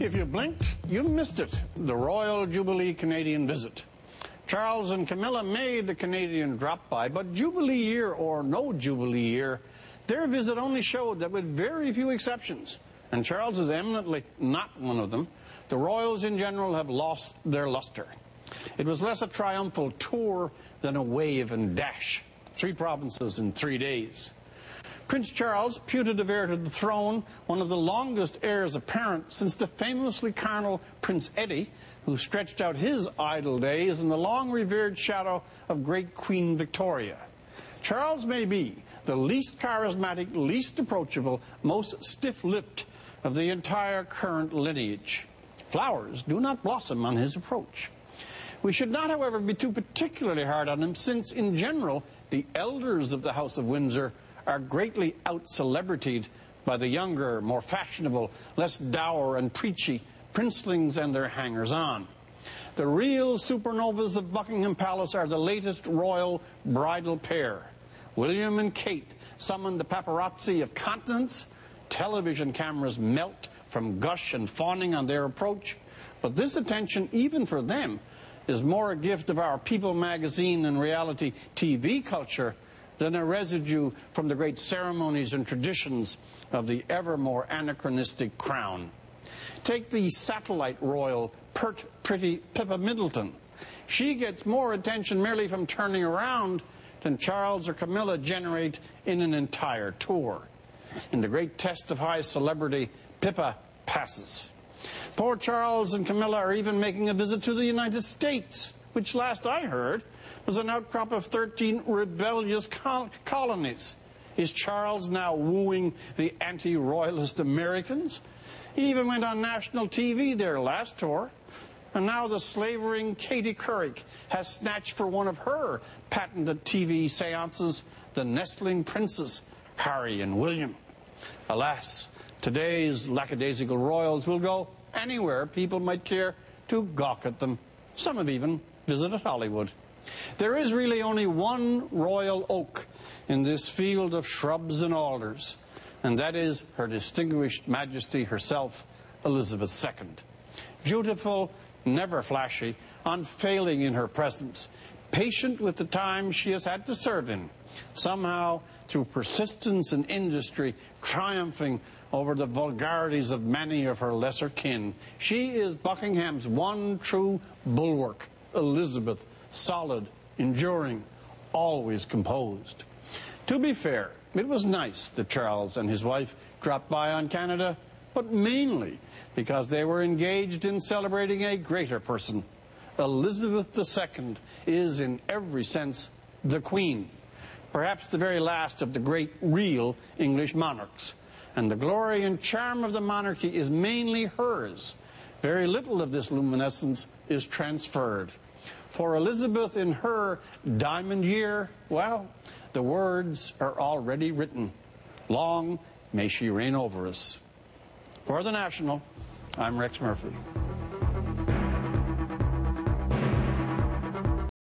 If you blinked, you missed it. The Royal Jubilee Canadian visit. Charles and Camilla made the Canadian drop by, but Jubilee year or no Jubilee year, their visit only showed that with very few exceptions, and Charles is eminently not one of them, the royals in general have lost their luster. It was less a triumphal tour than a wave and dash. Three provinces in three days. Prince Charles, putative heir to the throne, one of the longest heirs apparent since the famously carnal Prince Eddie, who stretched out his idle days in the long revered shadow of great Queen Victoria. Charles may be the least charismatic, least approachable, most stiff lipped of the entire current lineage. Flowers do not blossom on his approach. We should not, however, be too particularly hard on him, since, in general, the elders of the House of Windsor are greatly out celebritied by the younger, more fashionable, less dour and preachy princelings and their hangers on. The real supernovas of Buckingham Palace are the latest royal bridal pair. William and Kate summon the paparazzi of continents. Television cameras melt from gush and fawning on their approach. But this attention, even for them, is more a gift of our People magazine and reality TV culture than a residue from the great ceremonies and traditions of the ever more anachronistic crown. Take the satellite royal, pert, pretty Pippa Middleton. She gets more attention merely from turning around than Charles or Camilla generate in an entire tour. In the great test of high celebrity, Pippa passes. Poor Charles and Camilla are even making a visit to the United States, which last I heard was an outcrop of 13 rebellious col colonies. Is Charles now wooing the anti-royalist Americans? He even went on national TV there last tour. And now the slavering Katie Couric has snatched for one of her patented TV seances the nestling princes, Harry and William. Alas, today's lackadaisical royals will go anywhere people might care to gawk at them. Some have even visited Hollywood. There is really only one royal oak in this field of shrubs and alders, and that is Her Distinguished Majesty herself, Elizabeth II. Dutiful, never flashy, unfailing in her presence, patient with the times she has had to serve in, somehow, through persistence and industry, triumphing over the vulgarities of many of her lesser kin. She is Buckingham's one true bulwark, Elizabeth, solid, enduring, always composed. To be fair, it was nice that Charles and his wife dropped by on Canada, but mainly because they were engaged in celebrating a greater person. Elizabeth II is, in every sense, the Queen, perhaps the very last of the great real English monarchs. And the glory and charm of the monarchy is mainly hers. Very little of this luminescence is transferred. For Elizabeth in her diamond year, well, the words are already written. Long may she reign over us. For the National, I'm Rex Murphy.